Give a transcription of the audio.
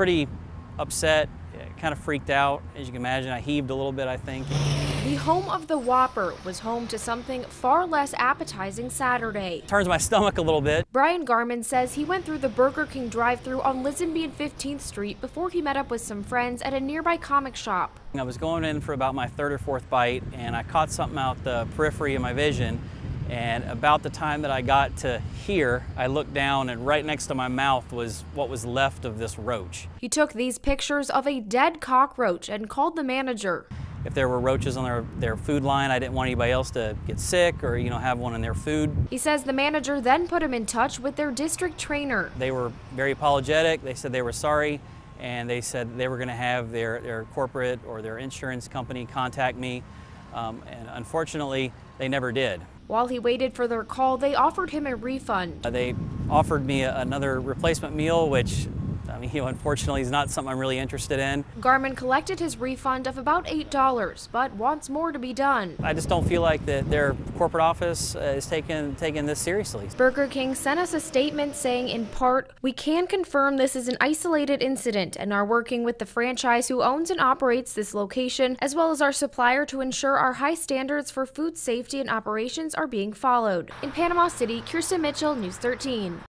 pretty upset, kind of freaked out. As you can imagine, I heaved a little bit, I think. The home of the Whopper was home to something far less appetizing Saturday. Turns my stomach a little bit. Brian Garman says he went through the Burger King drive-through on Lisenby and 15th Street before he met up with some friends at a nearby comic shop. I was going in for about my third or fourth bite, and I caught something out the periphery of my vision. And about the time that I got to here, I looked down and right next to my mouth was what was left of this roach. He took these pictures of a dead cockroach and called the manager. If there were roaches on their, their food line, I didn't want anybody else to get sick or, you know, have one in their food. He says the manager then put him in touch with their district trainer. They were very apologetic. They said they were sorry and they said they were going to have their, their corporate or their insurance company contact me. Um, and unfortunately, they never did. While he waited for their call, they offered him a refund. Uh, they offered me another replacement meal, which I mean, you know, unfortunately is not something I'm really interested in. Garmin collected his refund of about $8, but wants more to be done. I just don't feel like that their corporate office uh, is taking, taking this seriously. Burger King sent us a statement saying, in part, we can confirm this is an isolated incident and are working with the franchise who owns and operates this location, as well as our supplier to ensure our high standards for food safety and operations are being followed. In Panama City, Kirsten Mitchell, News 13.